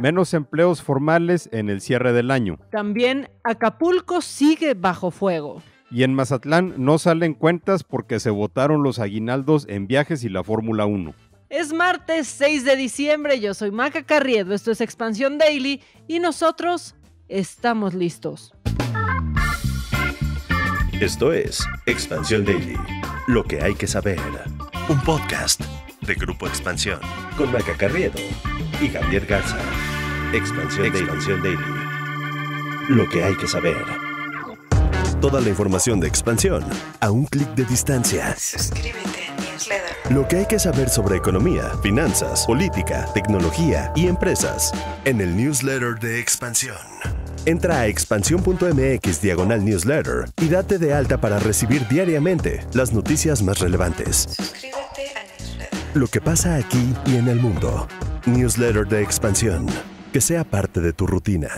Menos empleos formales en el cierre del año. También Acapulco sigue bajo fuego. Y en Mazatlán no salen cuentas porque se votaron los aguinaldos en viajes y la Fórmula 1. Es martes 6 de diciembre, yo soy Maca Carriedo, esto es Expansión Daily y nosotros estamos listos. Esto es Expansión Daily, lo que hay que saber. Un podcast de Grupo Expansión con Maca Carriedo y Javier Garza. Expansión, Expansión Daily. Lo que hay que saber. Toda la información de expansión a un clic de distancia. Suscríbete a newsletter. Lo que hay que saber sobre economía, finanzas, política, tecnología y empresas en el newsletter de expansión. Entra a expansión.mx diagonal newsletter y date de alta para recibir diariamente las noticias más relevantes. Suscríbete a newsletter. Lo que pasa aquí y en el mundo. Newsletter de expansión. Que sea parte de tu rutina.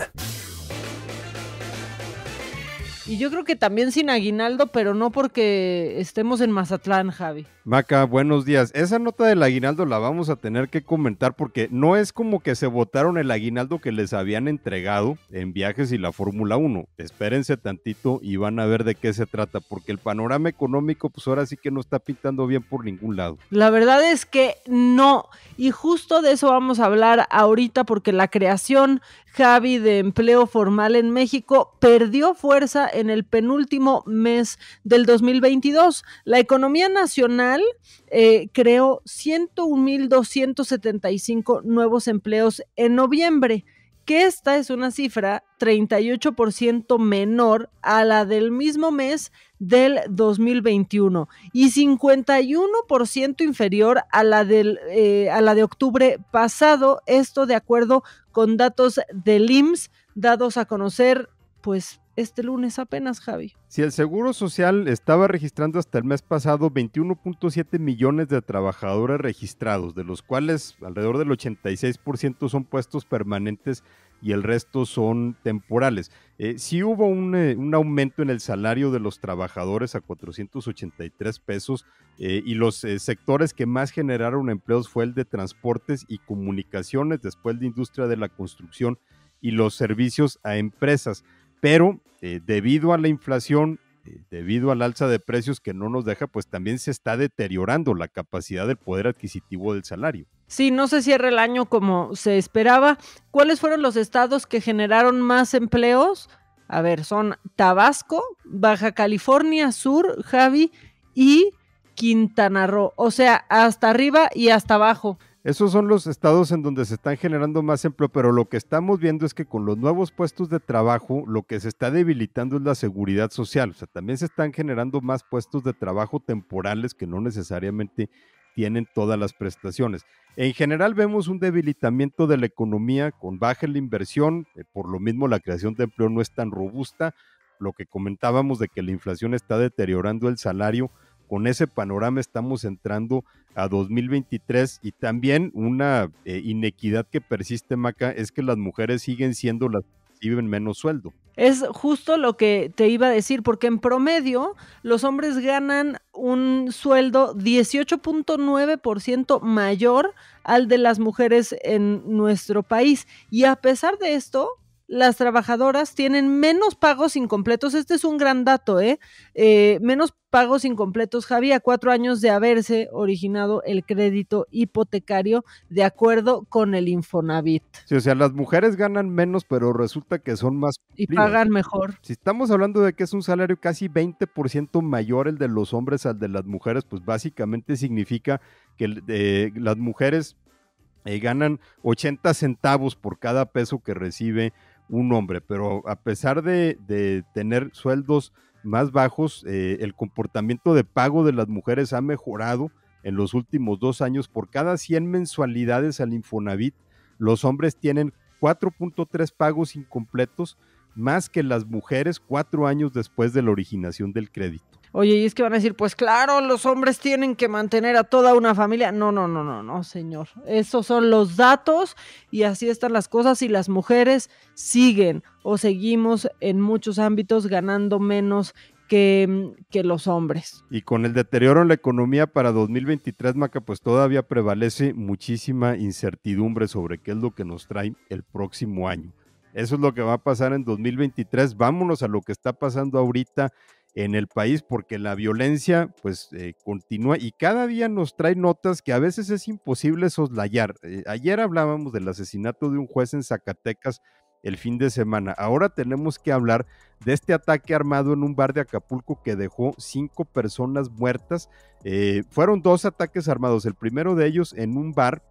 Y yo creo que también sin aguinaldo, pero no porque estemos en Mazatlán, Javi. Maca, buenos días. Esa nota del aguinaldo la vamos a tener que comentar porque no es como que se votaron el aguinaldo que les habían entregado en viajes y la Fórmula 1. Espérense tantito y van a ver de qué se trata, porque el panorama económico pues ahora sí que no está pintando bien por ningún lado. La verdad es que no. Y justo de eso vamos a hablar ahorita porque la creación, Javi, de empleo formal en México perdió fuerza en el penúltimo mes del 2022. La economía nacional eh, creó 101.275 nuevos empleos en noviembre que esta es una cifra 38% menor a la del mismo mes del 2021 y 51% inferior a la, del, eh, a la de octubre pasado, esto de acuerdo con datos del IMSS dados a conocer pues este lunes apenas, Javi. Si el Seguro Social estaba registrando hasta el mes pasado 21.7 millones de trabajadores registrados, de los cuales alrededor del 86% son puestos permanentes y el resto son temporales. Eh, sí hubo un, eh, aumento en el salario de los trabajadores a 483 pesos eh, y los eh, sectores que más generaron empleos fue el de transportes y comunicaciones, después de industria de la construcción y los servicios a empresas pero eh, debido a la inflación, eh, debido al alza de precios que no nos deja, pues también se está deteriorando la capacidad del poder adquisitivo del salario. Sí, no se cierra el año como se esperaba. ¿Cuáles fueron los estados que generaron más empleos? A ver, son Tabasco, Baja California Sur, Javi y Quintana Roo. O sea, hasta arriba y hasta abajo. Esos son los estados en donde se están generando más empleo, pero lo que estamos viendo es que con los nuevos puestos de trabajo, lo que se está debilitando es la seguridad social. O sea, también se están generando más puestos de trabajo temporales que no necesariamente tienen todas las prestaciones. En general vemos un debilitamiento de la economía con baja la inversión, eh, por lo mismo la creación de empleo no es tan robusta, lo que comentábamos de que la inflación está deteriorando el salario, con ese panorama estamos entrando a 2023 y también una eh, inequidad que persiste, Maca, es que las mujeres siguen siendo las que reciben menos sueldo. Es justo lo que te iba a decir, porque en promedio los hombres ganan un sueldo 18.9% mayor al de las mujeres en nuestro país. Y a pesar de esto, las trabajadoras tienen menos pagos incompletos. Este es un gran dato, ¿eh? eh menos pagos incompletos, Javi, a cuatro años de haberse originado el crédito hipotecario de acuerdo con el Infonavit. Sí, o sea, las mujeres ganan menos, pero resulta que son más... Y pagan mejor. Si estamos hablando de que es un salario casi 20% mayor el de los hombres al de las mujeres, pues básicamente significa que eh, las mujeres eh, ganan 80 centavos por cada peso que recibe un hombre, pero a pesar de, tener sueldos más bajos, eh, el comportamiento de pago de las mujeres ha mejorado en los últimos dos años. Por cada 100 mensualidades al Infonavit, los hombres tienen 4.3 pagos incompletos, más que las mujeres cuatro años después de la originación del crédito. Oye, y es que van a decir, pues claro, los hombres tienen que mantener a toda una familia. No, no, no, no, no, señor. Esos son los datos y así están las cosas y las mujeres siguen o seguimos en muchos ámbitos ganando menos que, que los hombres. Y con el deterioro en la economía para 2023, Maca, pues todavía prevalece muchísima incertidumbre sobre qué es lo que nos trae el próximo año. Eso es lo que va a pasar en 2023. Vámonos a lo que está pasando ahorita en el país porque la violencia pues eh, continúa y cada día nos trae notas que a veces es imposible soslayar. Eh, ayer hablábamos del asesinato de un juez en Zacatecas el fin de semana. Ahora tenemos que hablar de este ataque armado en un bar de Acapulco que dejó cinco personas muertas. Eh, fueron dos ataques armados, el primero de ellos en un bar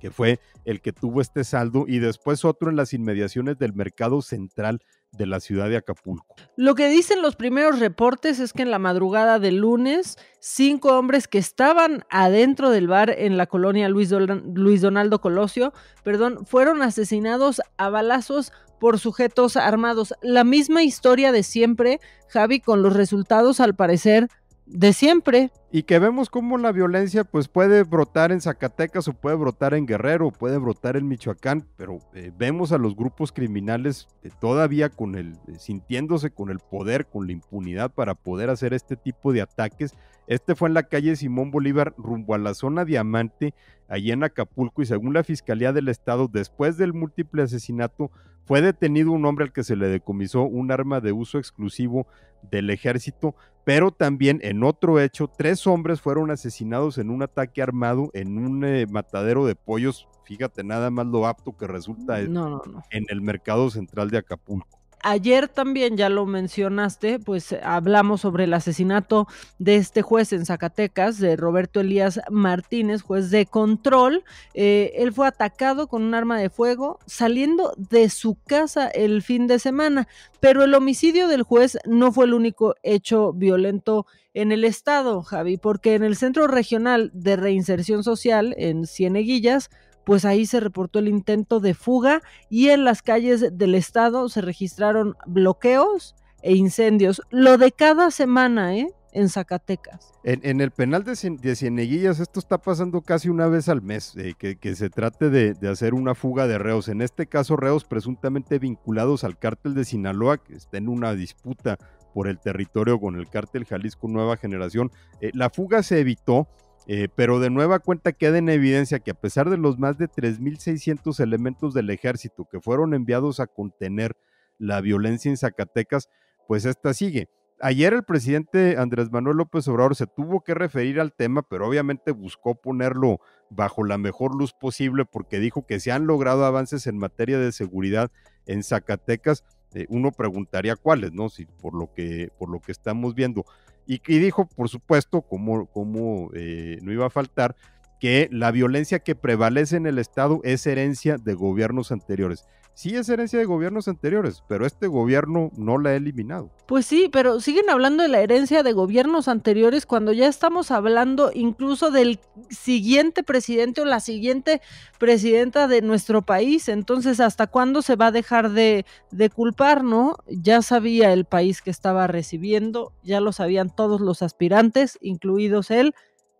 que fue el que tuvo este saldo y después otro en las inmediaciones del mercado central de la ciudad de Acapulco. Lo que dicen los primeros reportes es que en la madrugada del lunes, cinco hombres que estaban adentro del bar en la colonia Luis, Luis Donaldo Colosio, perdón, fueron asesinados a balazos por sujetos armados. La misma historia de siempre, Javi, con los resultados al parecer de siempre. Y que vemos cómo la violencia pues puede brotar en Zacatecas o puede brotar en Guerrero o puede brotar en Michoacán, pero eh, vemos a los grupos criminales eh, todavía con el, eh, sintiéndose con el poder, con la impunidad para poder hacer este tipo de ataques. Este fue en la calle Simón Bolívar rumbo a la zona Diamante, allí en Acapulco, y según la Fiscalía del Estado, después del múltiple asesinato, fue detenido un hombre al que se le decomisó un arma de uso exclusivo del ejército, pero también en otro hecho, tres hombres fueron asesinados en un ataque armado en un eh, matadero de pollos. Fíjate nada más lo apto que resulta en el mercado central de Acapulco ayer también, ya lo mencionaste, pues hablamos sobre el asesinato de este juez en Zacatecas, de Roberto Elías Martínez, juez de control. Eh, él fue atacado con un arma de fuego saliendo de su casa el fin de semana, pero el homicidio del juez no fue el único hecho violento en el estado, Javi, porque en el Centro Regional de Reinserción Social, en Cieneguillas, pues ahí se reportó el intento de fuga y en las calles del estado se registraron bloqueos e incendios. Lo de cada semana, ¿eh? En Zacatecas. En, el penal de, Cieneguillas esto está pasando casi una vez al mes, eh, que, se trate de, de, hacer una fuga de reos. En este caso, reos presuntamente vinculados al cártel de Sinaloa, que está en una disputa por el territorio con el cártel Jalisco Nueva Generación. Eh, la fuga se evitó eh, pero de nueva cuenta queda en evidencia que a pesar de los más de 3.600 elementos del ejército que fueron enviados a contener la violencia en Zacatecas, pues esta sigue. Ayer el presidente Andrés Manuel López Obrador se tuvo que referir al tema, pero obviamente buscó ponerlo bajo la mejor luz posible porque dijo que se han logrado avances en materia de seguridad en Zacatecas. Eh, uno preguntaría cuáles, ¿no? Si por lo que por lo que estamos viendo. Y, dijo, por supuesto, como, como eh, no iba a faltar, que la violencia que prevalece en el Estado es herencia de gobiernos anteriores. Sí es herencia de gobiernos anteriores, pero este gobierno no la ha eliminado. Pues sí, pero siguen hablando de la herencia de gobiernos anteriores cuando ya estamos hablando incluso del siguiente presidente o la siguiente presidenta de nuestro país. Entonces, ¿hasta cuándo se va a dejar de, de culpar, no? Ya sabía el país que estaba recibiendo, ya lo sabían todos los aspirantes, incluidos él.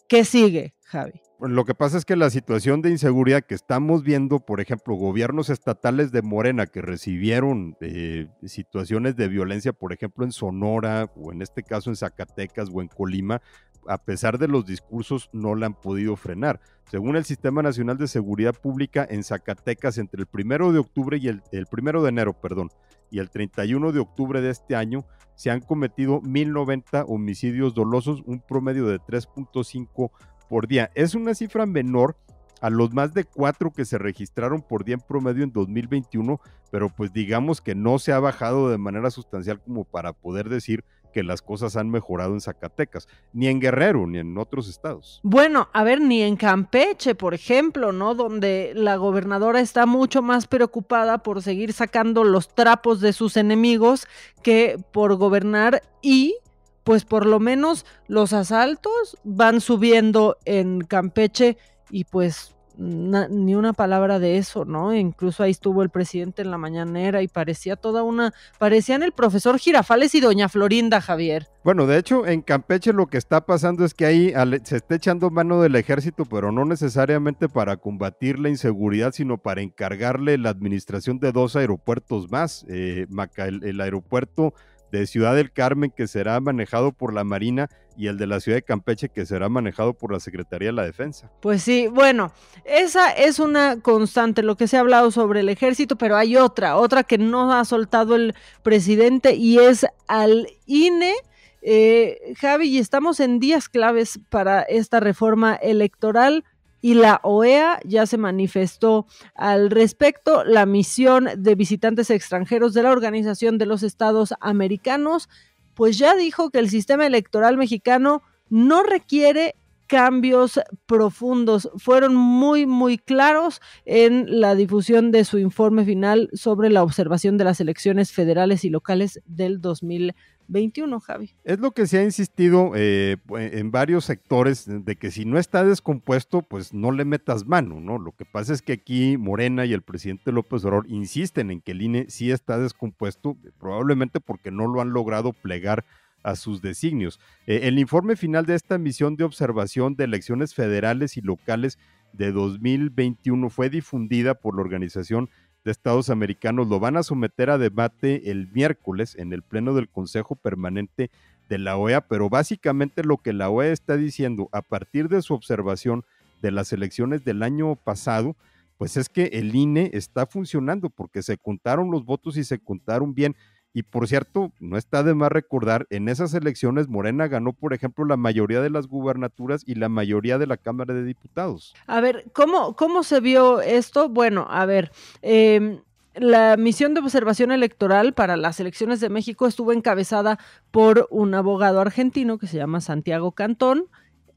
¿Qué sigue, Javi? Lo que pasa es que la situación de inseguridad que estamos viendo, por ejemplo, gobiernos estatales de Morena que recibieron eh, situaciones de violencia, por ejemplo, en Sonora o en este caso en Zacatecas o en Colima, a pesar de los discursos, no la han podido frenar. Según el Sistema Nacional de Seguridad Pública, en Zacatecas, entre el primero de octubre y el, el primero de enero, perdón, y el 31 de octubre de este año, se han cometido 1090 homicidios dolosos, un promedio de 3.5 por día. Es una cifra menor a los más de cuatro que se registraron por día en promedio en 2021, pero pues digamos que no se ha bajado de manera sustancial como para poder decir que las cosas han mejorado en Zacatecas, ni en Guerrero, ni en otros estados. Bueno, a ver, ni en Campeche, por ejemplo, ¿no? Donde la gobernadora está mucho más preocupada por seguir sacando los trapos de sus enemigos que por gobernar y pues por lo menos los asaltos van subiendo en Campeche y pues ni una palabra de eso, ¿no? Incluso ahí estuvo el presidente en la mañanera y parecía toda una, parecían el profesor Girafales y doña Florinda Javier. Bueno, de hecho, en Campeche lo que está pasando es que ahí se está echando mano del ejército, pero no necesariamente para combatir la inseguridad, sino para encargarle la administración de dos aeropuertos más. Eh, Maca, el aeropuerto de Ciudad del Carmen que será manejado por la Marina y el de la ciudad de Campeche que será manejado por la Secretaría de la Defensa. Pues sí, bueno, esa es una constante, lo que se ha hablado sobre el ejército, pero hay otra, otra que no ha soltado el presidente y es al INE. Eh, Javi, y estamos en días claves para esta reforma electoral y la OEA ya se manifestó al respecto. La misión de visitantes extranjeros de la Organización de los Estados Americanos, pues ya dijo que el sistema electoral mexicano no requiere cambios profundos. Fueron muy, muy claros en la difusión de su informe final sobre la observación de las elecciones federales y locales del 2020. 21, Javi. Es lo que se ha insistido eh, en varios sectores de que si no está descompuesto, pues no le metas mano, ¿no? Lo que pasa es que aquí Morena y el presidente López Obrador insisten en que el INE sí está descompuesto, probablemente porque no lo han logrado plegar a sus designios. Eh, el informe final de esta misión de observación de elecciones federales y locales de 2021 fue difundida por la organización de Estados Americanos lo van a someter a debate el miércoles en el Pleno del Consejo Permanente de la OEA, pero básicamente lo que la OEA está diciendo a partir de su observación de las elecciones del año pasado, pues es que el INE está funcionando porque se contaron los votos y se contaron bien. Y por cierto, no está de más recordar, en esas elecciones Morena ganó, por ejemplo, la mayoría de las gubernaturas y la mayoría de la Cámara de Diputados. A ver, ¿cómo, cómo se vio esto? Bueno, a ver, eh, la misión de observación electoral para las elecciones de México estuvo encabezada por un abogado argentino que se llama Santiago Cantón.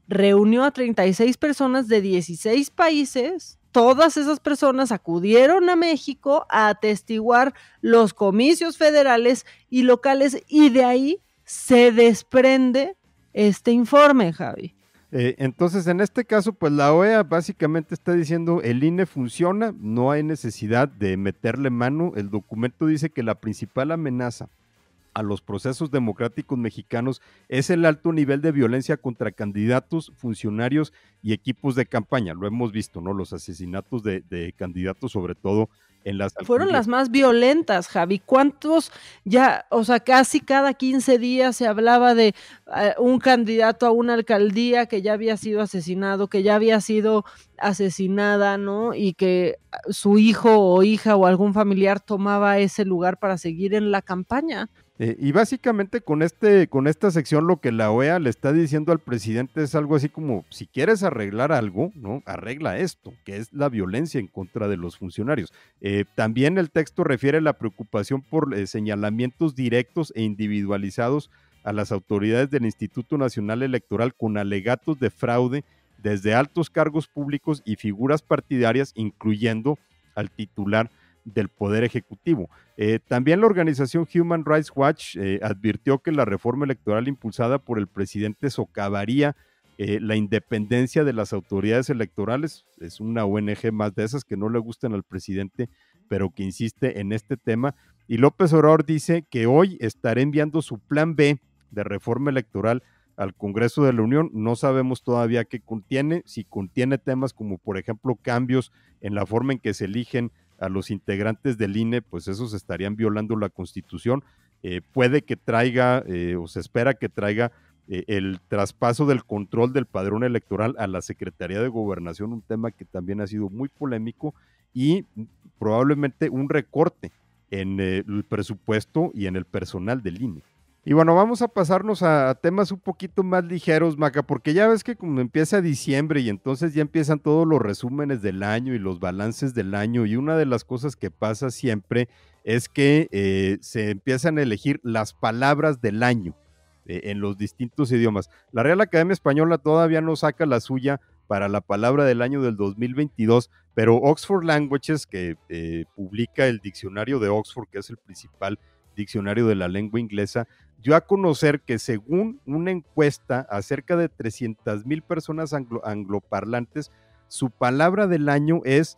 Reunió a 36 personas de 16 países todas esas personas acudieron a México a atestiguar los comicios federales y locales y de ahí se desprende este informe, Javi. Eh, entonces, en este caso, pues la OEA básicamente está diciendo el INE funciona, no hay necesidad de meterle mano. El documento dice que la principal amenaza a los procesos democráticos mexicanos es el alto nivel de violencia contra candidatos, funcionarios y equipos de campaña. Lo hemos visto, ¿no? Los asesinatos de, candidatos, sobre todo en las... Fueron las más violentas, Javi. ¿Cuántos ya, o sea, casi cada 15 días se hablaba de eh, un candidato a una alcaldía que ya había sido asesinado, que ya había sido asesinada, ¿no? Y que su hijo o hija o algún familiar tomaba ese lugar para seguir en la campaña. Eh, y básicamente con, este, con esta sección lo que la OEA le está diciendo al presidente es algo así como, si quieres arreglar algo, ¿no? Arregla esto, que es la violencia en contra de los funcionarios. Eh, también el texto refiere la preocupación por eh, señalamientos directos e individualizados a las autoridades del Instituto Nacional Electoral con alegatos de fraude desde altos cargos públicos y figuras partidarias, incluyendo al titular del Poder Ejecutivo. Eh, también la organización Human Rights Watch eh, advirtió que la reforma electoral impulsada por el presidente socavaría eh, la independencia de las autoridades electorales. Es una ONG más de esas que no le gustan al presidente, pero que insiste en este tema. Y López Obrador dice que hoy estará enviando su plan B de reforma electoral al Congreso de la Unión. No sabemos todavía qué contiene, si contiene temas como, por ejemplo, cambios en la forma en que se eligen a los integrantes del INE, pues esos estarían violando la constitución. Eh, puede que traiga eh, o se espera que traiga eh, el traspaso del control del padrón electoral a la Secretaría de Gobernación, un tema que también ha sido muy polémico y probablemente un recorte en el presupuesto y en el personal del INE. Y bueno, vamos a pasarnos a, temas un poquito más ligeros, Maca, porque ya ves que como empieza diciembre y entonces ya empiezan todos los resúmenes del año y los balances del año y una de las cosas que pasa siempre es que eh, se empiezan a elegir las palabras del año eh, en los distintos idiomas. La Real Academia Española todavía no saca la suya para la palabra del año del 2022, pero Oxford Languages, que eh, publica el diccionario de Oxford, que es el principal diccionario de la lengua inglesa, dio a conocer que según una encuesta a cerca de 300 mil personas angloparlantes, su palabra del año es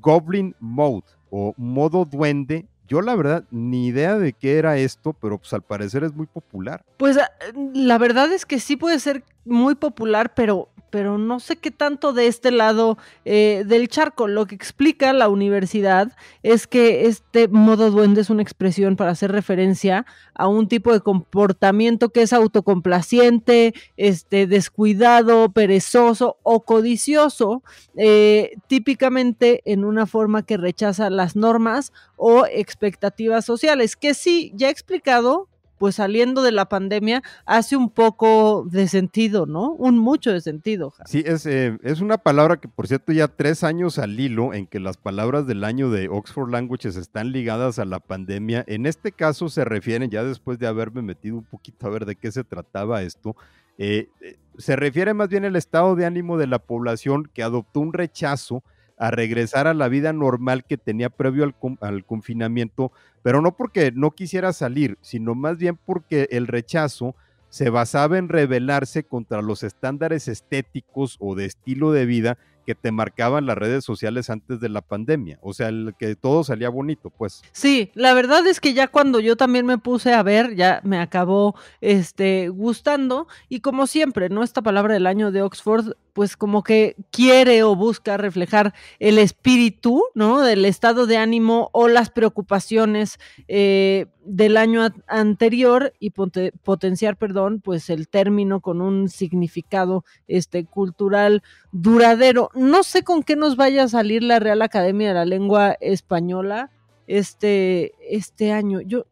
Goblin Mode o modo duende. Yo la verdad ni idea de qué era esto, pero pues al parecer es muy popular. Pues ah, la verdad es que sí puede ser muy popular, pero pero no sé qué tanto de este lado eh, del charco. Lo que explica la universidad es que este modo duende es una expresión para hacer referencia a un tipo de comportamiento que es autocomplaciente, este, descuidado, perezoso o codicioso, eh, típicamente en una forma que rechaza las normas o expectativas sociales, que sí, ya he explicado, pues saliendo de la pandemia hace un poco de sentido, ¿no? Un mucho de sentido. Sí, es, eh, es una palabra que por cierto ya tres años al hilo en que las palabras del año de Oxford Languages están ligadas a la pandemia. En este caso se refieren, ya después de haberme metido un poquito a ver de qué se trataba esto, eh, eh, se refiere más bien al estado de ánimo de la población que adoptó un rechazo a regresar a la vida normal que tenía previo al, confinamiento, pero no porque no quisiera salir, sino más bien porque el rechazo se basaba en rebelarse contra los estándares estéticos o de estilo de vida que te marcaban las redes sociales antes de la pandemia. O sea, el que todo salía bonito, pues. Sí, la verdad es que ya cuando yo también me puse a ver, ya me acabó este gustando. Y como siempre, ¿no? Esta palabra del año de Oxford, pues como que quiere o busca reflejar el espíritu, ¿no? Del estado de ánimo o las preocupaciones eh, del año anterior y potenciar, perdón, pues el término con un significado este, cultural duradero. No sé con qué nos vaya a salir la Real Academia de la Lengua Española este, este año. Yo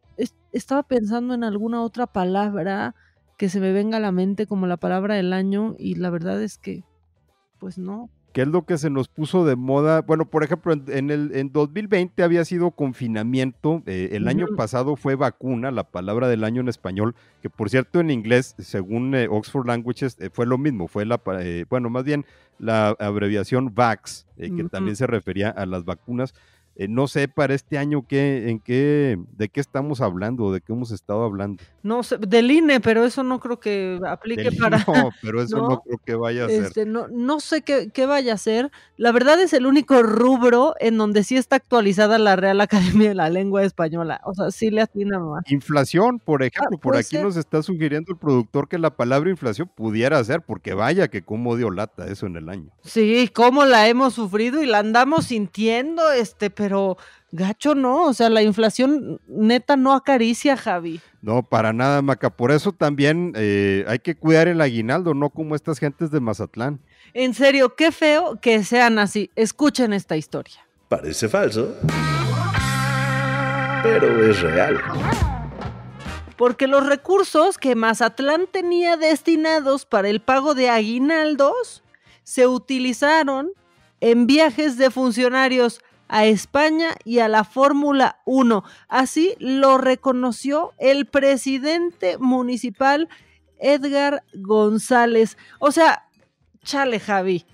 estaba pensando en alguna otra palabra que se me venga a la mente como la palabra del año y la verdad es que, pues no. ¿Qué es lo que se nos puso de moda? Bueno, por ejemplo, en, el en 2020 había sido confinamiento, eh, el año pasado fue vacuna, la palabra del año en español, que por cierto en inglés, según eh, Oxford Languages, eh, fue lo mismo, fue la, bueno, más bien la abreviación VAX, que también se refería a las vacunas. Eh, no sé para este año qué, en qué, de qué estamos hablando, de qué hemos estado hablando. No sé, del INE, pero eso no creo que aplique para. No, pero eso no, creo que vaya a ser. Este, no, no sé qué, qué, vaya a ser. La verdad es el único rubro en donde sí está actualizada la Real Academia de la Lengua Española. O sea, sí le atina más. Inflación, por ah, ejemplo, por aquí nos está sugiriendo el productor que la palabra inflación pudiera ser, porque vaya que cómo dio lata eso en el año. Sí, cómo la hemos sufrido y la andamos sintiendo, este, pero gacho no, o sea, la inflación neta no acaricia, Javi. No, para nada, Maca. Por eso también eh, hay que cuidar el aguinaldo, no como estas gentes de Mazatlán. En serio, qué feo que sean así. Escuchen esta historia. Parece falso, pero es real. Porque los recursos que Mazatlán tenía destinados para el pago de aguinaldos se utilizaron en viajes de funcionarios a España y a la Fórmula 1. Así lo reconoció el presidente municipal Edgar González. O sea, chale Javi,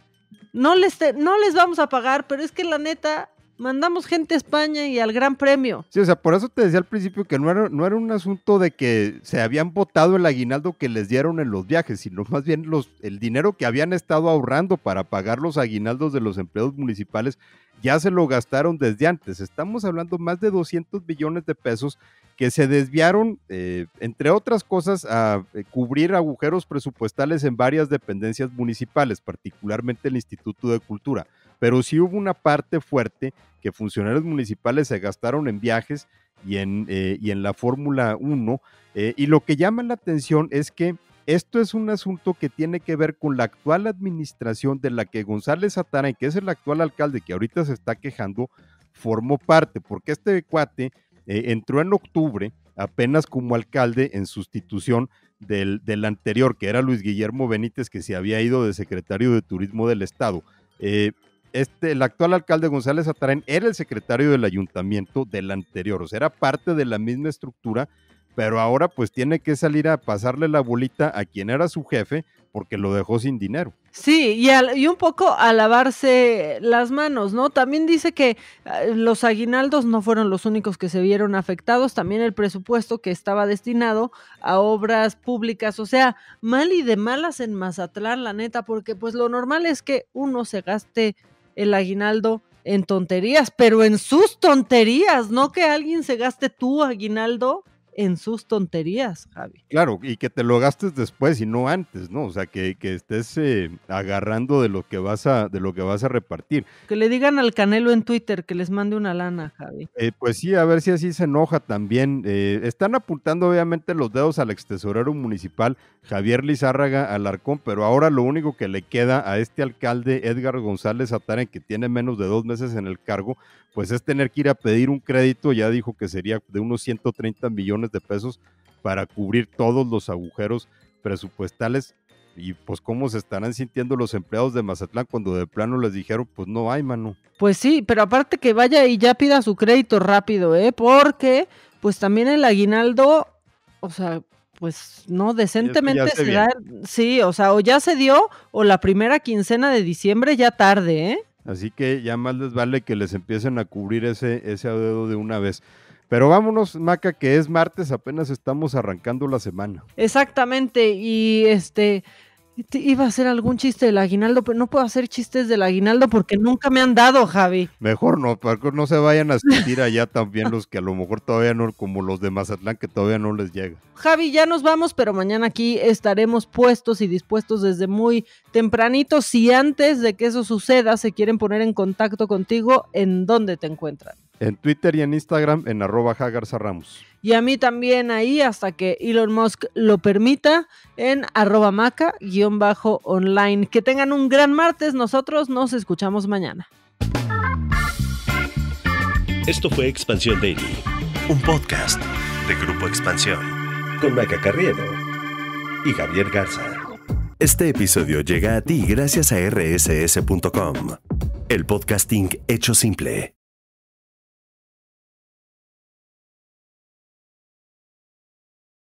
no les, no les vamos a pagar, pero es que la neta, mandamos gente a España y al Gran Premio. Sí, o sea, por eso te decía al principio que no era, no era un asunto de que se habían votado el aguinaldo que les dieron en los viajes, sino más bien los, el dinero que habían estado ahorrando para pagar los aguinaldos de los empleados municipales ya se lo gastaron desde antes. Estamos hablando más de 200 billones de pesos que se desviaron, eh, entre otras cosas, a eh, cubrir agujeros presupuestales en varias dependencias municipales, particularmente el Instituto de Cultura. Pero sí hubo una parte fuerte que funcionarios municipales se gastaron en viajes y en, eh, y en la Fórmula 1. y lo que llama la atención es que esto es un asunto que tiene que ver con la actual administración de la que González Atara, que es el actual alcalde que ahorita se está quejando, formó parte, porque este cuate eh, entró en octubre apenas como alcalde en sustitución del, del, anterior, que era Luis Guillermo Benítez, que se había ido de secretario de Turismo del Estado. Eh, este, el actual alcalde González Atarén era el secretario del ayuntamiento del anterior, o sea, era parte de la misma estructura pero ahora pues tiene que salir a pasarle la bolita a quien era su jefe porque lo dejó sin dinero. Sí, y, y, un poco a lavarse las manos, ¿no? También dice que eh, los aguinaldos no fueron los únicos que se vieron afectados, también el presupuesto que estaba destinado a obras públicas, o sea, mal y de malas en Mazatlán, la neta, porque pues lo normal es que uno se gaste el aguinaldo en tonterías, pero en sus tonterías, no que alguien se gaste tu aguinaldo en sus tonterías, Javi. Claro, y que te lo gastes después y no antes, ¿no? O sea, que, que estés eh, agarrando de lo que vas a, de lo que vas a repartir. Que le digan al Canelo en Twitter que les mande una lana, Javi. Eh, pues sí, a ver si así se enoja también. Eh, están apuntando obviamente los dedos al extesorero municipal Javier Lizárraga Alarcón, pero ahora lo único que le queda a este alcalde Edgar González Ataren, que tiene menos de dos meses en el cargo, pues es tener que ir a pedir un crédito, ya dijo que sería de unos 130 millones de pesos para cubrir todos los agujeros presupuestales. Y pues cómo se estarán sintiendo los empleados de Mazatlán cuando de plano les dijeron, pues no hay, mano. Pues sí, pero aparte que vaya y ya pida su crédito rápido, ¿eh? Porque pues también el aguinaldo, o sea, pues no, decentemente se se da, sí, o sea, o ya se dio o la primera quincena de diciembre ya tarde, ¿eh? Así que ya más les vale que les empiecen a cubrir ese, ese dedo de una vez. Pero vámonos, Maca, que es martes, apenas estamos arrancando la semana. Exactamente, y este te- iba a hacer algún chiste del aguinaldo, pero no puedo hacer chistes del aguinaldo porque nunca me han dado, Javi. Mejor no, para que no se vayan a sentir allá también los que a lo mejor todavía no, como los de Mazatlán, que todavía no les llega. Javi, ya nos vamos, pero mañana aquí estaremos puestos y dispuestos desde muy tempranito. Si antes de que eso suceda se quieren poner en contacto contigo, ¿en dónde te encuentran? En Twitter y en Instagram, en arroba Ramos. Y a mí también ahí hasta que Elon Musk lo permita en arroba maca guion bajo online. Que tengan un gran martes, nosotros nos escuchamos mañana. Esto fue Expansión Daily, un podcast de Grupo Expansión con Maca Carriedo y Javier Garza. Este episodio llega a ti gracias a rss.com, el podcasting hecho simple.